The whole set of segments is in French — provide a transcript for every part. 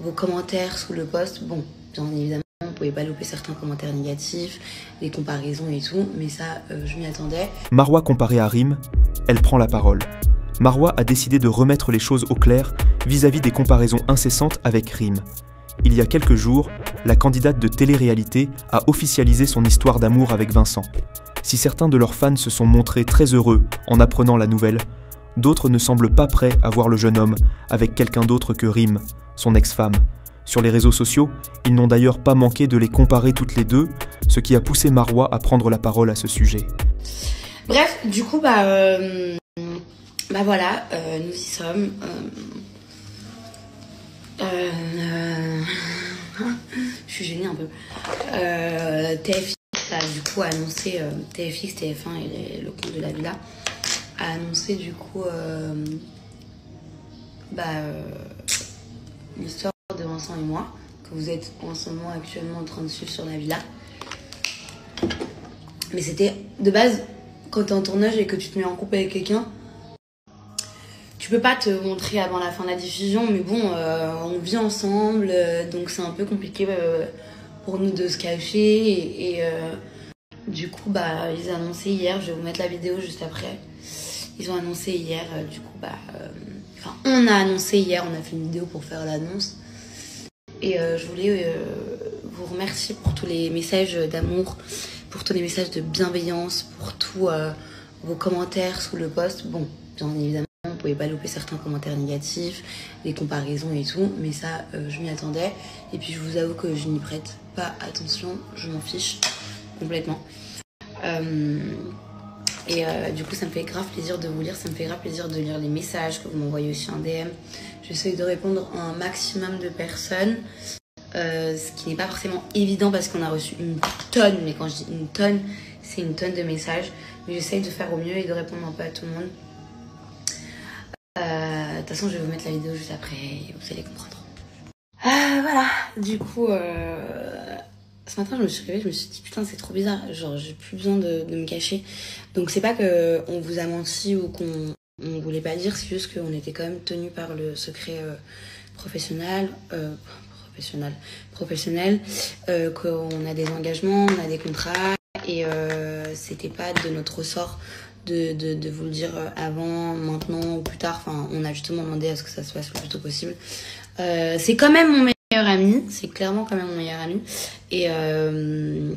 vos commentaires sous le post. Bon, bien évidemment, vous pouvez pas louper certains commentaires négatifs, les comparaisons et tout, mais ça, euh, je m'y attendais. Marwa comparée à Rim, elle prend la parole. Marwa a décidé de remettre les choses au clair vis-à-vis des comparaisons incessantes avec Rim. Il y a quelques jours, la candidate de télé-réalité a officialisé son histoire d'amour avec Vincent. Si certains de leurs fans se sont montrés très heureux en apprenant la nouvelle, d'autres ne semblent pas prêts à voir le jeune homme avec quelqu'un d'autre que Rim, son ex-femme. Sur les réseaux sociaux, ils n'ont d'ailleurs pas manqué de les comparer toutes les deux, ce qui a poussé Marwa à prendre la parole à ce sujet. Bref, du coup, bah, euh, bah voilà, euh, nous y sommes. Euh, euh, je suis gênée un peu. TFX a du coup annoncé, TFX, TF1 et le compte de la villa, a annoncé du coup euh, bah, euh, l'histoire de Vincent et moi, que vous êtes en ce moment actuellement en train de suivre sur la villa. Mais c'était de base, quand t'es en tournage et que tu te mets en couple avec quelqu'un, tu peux pas te montrer avant la fin de la diffusion, mais bon, euh, on vit ensemble, donc c'est un peu compliqué pour nous de se cacher. Et, et, du coup, bah, ils ont annoncé hier, je vais vous mettre la vidéo juste après. Ils ont annoncé hier, euh, du coup, bah, euh, enfin, on a annoncé hier, on a fait une vidéo pour faire l'annonce. Et euh, je voulais vous remercier pour tous les messages d'amour, pour tous les messages de bienveillance, pour tous vos commentaires sous le post. Bon, bien évidemment, vous pouvez pas louper certains commentaires négatifs, les comparaisons et tout, mais ça, je m'y attendais. Et puis je vous avoue que je n'y prête pas attention, je m'en fiche complètement. Euh, et euh, du coup, ça me fait grave plaisir de vous lire, ça me fait grave plaisir de lire les messages que vous m'envoyez aussi en DM. J'essaie de répondre à un maximum de personnes, euh, ce qui n'est pas forcément évident parce qu'on a reçu une tonne, mais quand je dis une tonne, c'est une tonne de messages. Mais j'essaie de faire au mieux et de répondre un peu à tout le monde. Euh, De toute façon, je vais vous mettre la vidéo juste après vous allez comprendre. Voilà, du coup, ce matin, je me suis réveillée, je me suis dit putain, c'est trop bizarre. Genre, j'ai plus besoin de, de me cacher. Donc, c'est pas que on vous a menti ou qu'on on voulait pas dire, c'est juste qu'on était quand même tenu par le secret euh, professionnel. euh, professionnel, professionnel euh, qu'on a des engagements, on a des contrats et euh, c'était pas de notre ressort de, de, de vous le dire avant, maintenant ou plus tard. Enfin, on a justement demandé à ce que ça se fasse le plus tôt possible. Euh, c'est quand même mon meilleur ami, c'est clairement quand même mon meilleur ami. Et, euh,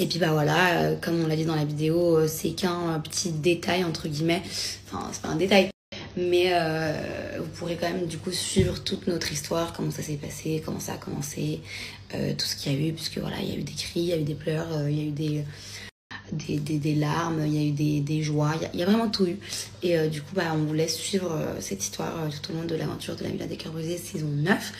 et puis bah voilà, euh, comme on l'a dit dans la vidéo, euh, c'est qu'un petit détail entre guillemets. Enfin, c'est pas un détail, mais vous pourrez quand même du coup suivre toute notre histoire, comment ça s'est passé, comment ça a commencé, tout ce qu'il y a eu, puisque voilà, il y a eu des cris, il y a eu des pleurs, il y a eu des, des, des, larmes, il y a eu des, des joies, il y a, vraiment tout eu. Et du coup, bah, on vous laisse suivre cette histoire tout au long de l'aventure de la Villa des saison 9.